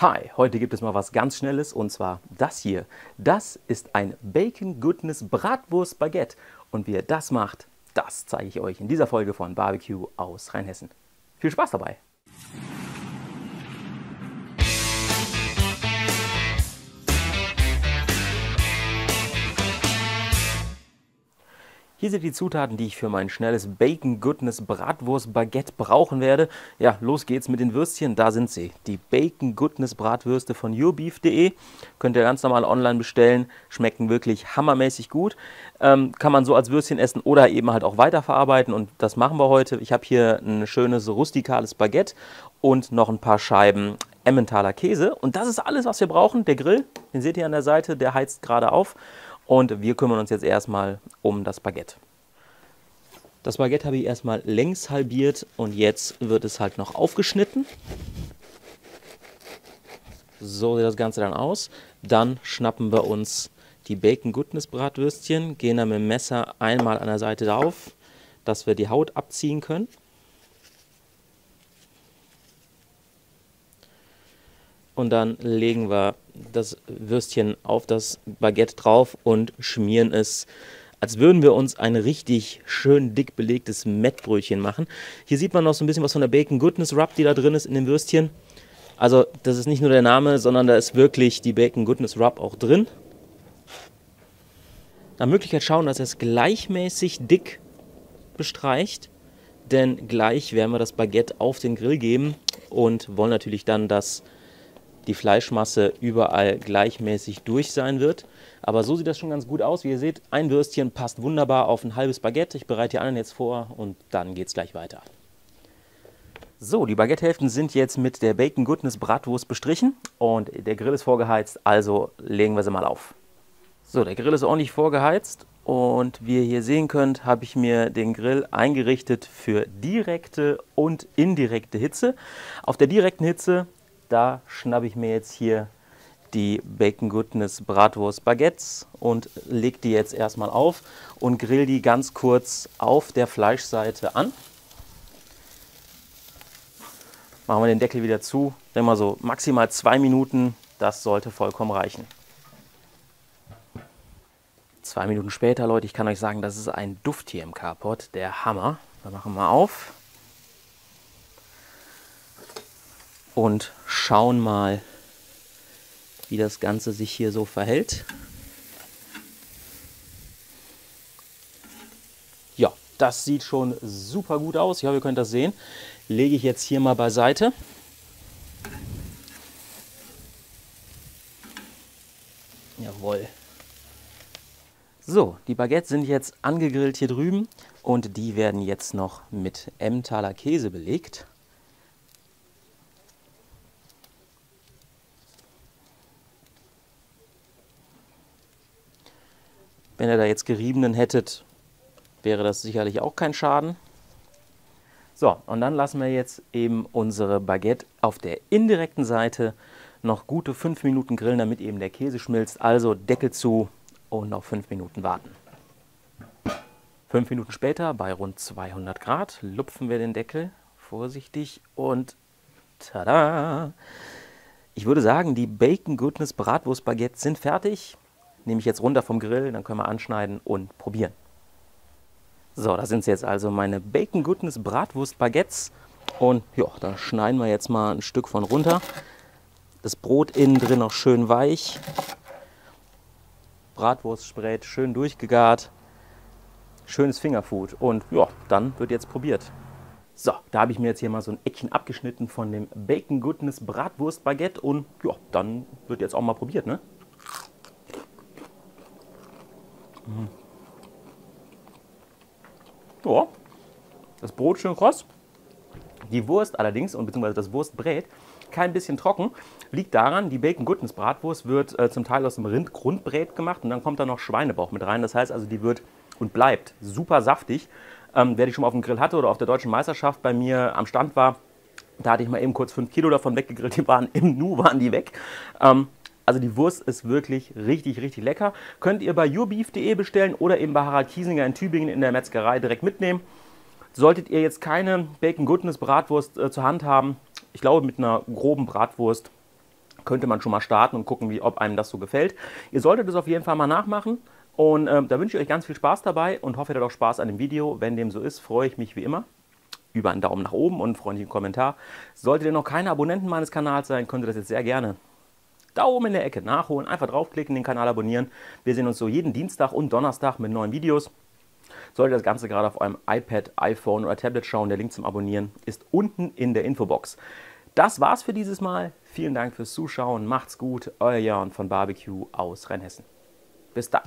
Hi, heute gibt es mal was ganz Schnelles und zwar das hier. Das ist ein Bacon Goodness Bratwurst Baguette und wie ihr das macht, das zeige ich euch in dieser Folge von Barbecue aus Rheinhessen. Viel Spaß dabei! Hier sind die Zutaten, die ich für mein schnelles Bacon Goodness Bratwurst Baguette brauchen werde. Ja, los geht's mit den Würstchen. Da sind sie. Die Bacon Goodness Bratwürste von yourbeef.de. Könnt ihr ganz normal online bestellen. Schmecken wirklich hammermäßig gut. Ähm, kann man so als Würstchen essen oder eben halt auch weiterverarbeiten. Und das machen wir heute. Ich habe hier ein schönes rustikales Baguette und noch ein paar Scheiben Emmentaler Käse. Und das ist alles, was wir brauchen. Der Grill, den seht ihr an der Seite, der heizt gerade auf. Und wir kümmern uns jetzt erstmal um das Baguette. Das Baguette habe ich erstmal längs halbiert und jetzt wird es halt noch aufgeschnitten. So sieht das Ganze dann aus. Dann schnappen wir uns die Bacon Goodness Bratwürstchen, gehen dann mit dem Messer einmal an der Seite drauf, dass wir die Haut abziehen können. Und dann legen wir das Würstchen auf das Baguette drauf und schmieren es, als würden wir uns ein richtig schön dick belegtes Mettbrötchen machen. Hier sieht man noch so ein bisschen was von der Bacon Goodness Rub, die da drin ist in dem Würstchen. Also das ist nicht nur der Name, sondern da ist wirklich die Bacon Goodness Rub auch drin. Nach Möglichkeit schauen, dass er es gleichmäßig dick bestreicht, denn gleich werden wir das Baguette auf den Grill geben und wollen natürlich dann, dass die Fleischmasse überall gleichmäßig durch sein wird. Aber so sieht das schon ganz gut aus. Wie ihr seht, ein Würstchen passt wunderbar auf ein halbes Baguette. Ich bereite die anderen jetzt vor und dann geht es gleich weiter. So, die Baguettehälften sind jetzt mit der Bacon Goodness Bratwurst bestrichen und der Grill ist vorgeheizt, also legen wir sie mal auf. So, der Grill ist ordentlich vorgeheizt und wie ihr hier sehen könnt, habe ich mir den Grill eingerichtet für direkte und indirekte Hitze. Auf der direkten Hitze da schnappe ich mir jetzt hier die Bacon Goodness Bratwurst Baguettes und lege die jetzt erstmal auf und grill die ganz kurz auf der Fleischseite an. Machen wir den Deckel wieder zu, dann mal so maximal zwei Minuten, das sollte vollkommen reichen. Zwei Minuten später, Leute, ich kann euch sagen, das ist ein Duft hier im Carport, der Hammer. Wir machen mal auf. und schauen mal, wie das Ganze sich hier so verhält. Ja, das sieht schon super gut aus. Hoffe, ihr könnt das sehen. Lege ich jetzt hier mal beiseite. Jawohl. So, die Baguettes sind jetzt angegrillt hier drüben und die werden jetzt noch mit Emmentaler Käse belegt. Wenn ihr da jetzt geriebenen hättet, wäre das sicherlich auch kein Schaden. So, und dann lassen wir jetzt eben unsere Baguette auf der indirekten Seite noch gute 5 Minuten grillen, damit eben der Käse schmilzt. Also Deckel zu und noch 5 Minuten warten. 5 Minuten später bei rund 200 Grad lupfen wir den Deckel vorsichtig und tada! Ich würde sagen, die Bacon Goodness Bratwurst Baguette sind fertig nehme ich jetzt runter vom Grill, dann können wir anschneiden und probieren. So, da sind jetzt also meine Bacon Goodness Bratwurst Baguettes. Und ja, da schneiden wir jetzt mal ein Stück von runter. Das Brot innen drin noch schön weich. Bratwurstsprät schön durchgegart. Schönes Fingerfood. Und ja, dann wird jetzt probiert. So, da habe ich mir jetzt hier mal so ein Eckchen abgeschnitten von dem Bacon Goodness Bratwurst Baguette. Und ja, dann wird jetzt auch mal probiert, ne? Mhm. Ja, das Brot schön kross. Die Wurst allerdings, und beziehungsweise das Wurstbrät, kein bisschen trocken. Liegt daran, die Bacon Goodness Bratwurst wird äh, zum Teil aus dem Rindgrundbrät gemacht und dann kommt da noch Schweinebauch mit rein. Das heißt also, die wird und bleibt super saftig. Ähm, wer die schon mal auf dem Grill hatte oder auf der deutschen Meisterschaft bei mir am Stand war, da hatte ich mal eben kurz 5 Kilo davon weggegrillt. Die waren im Nu waren die weg. Ähm, also die Wurst ist wirklich richtig, richtig lecker. Könnt ihr bei yourbeef.de bestellen oder eben bei Harald Kiesinger in Tübingen in der Metzgerei direkt mitnehmen. Solltet ihr jetzt keine Bacon Goodness Bratwurst äh, zur Hand haben, ich glaube mit einer groben Bratwurst könnte man schon mal starten und gucken, wie, ob einem das so gefällt. Ihr solltet es auf jeden Fall mal nachmachen. Und ähm, da wünsche ich euch ganz viel Spaß dabei und hoffe, ihr habt auch Spaß an dem Video. Wenn dem so ist, freue ich mich wie immer über einen Daumen nach oben und einen freundlichen Kommentar. Solltet ihr noch keine Abonnenten meines Kanals sein, könnt ihr das jetzt sehr gerne da oben in der Ecke nachholen. Einfach draufklicken, den Kanal abonnieren. Wir sehen uns so jeden Dienstag und Donnerstag mit neuen Videos. Solltet ihr das Ganze gerade auf eurem iPad, iPhone oder Tablet schauen, der Link zum Abonnieren ist unten in der Infobox. Das war's für dieses Mal. Vielen Dank fürs Zuschauen. Macht's gut. Euer Jan von Barbecue aus Rheinhessen. Bis dann.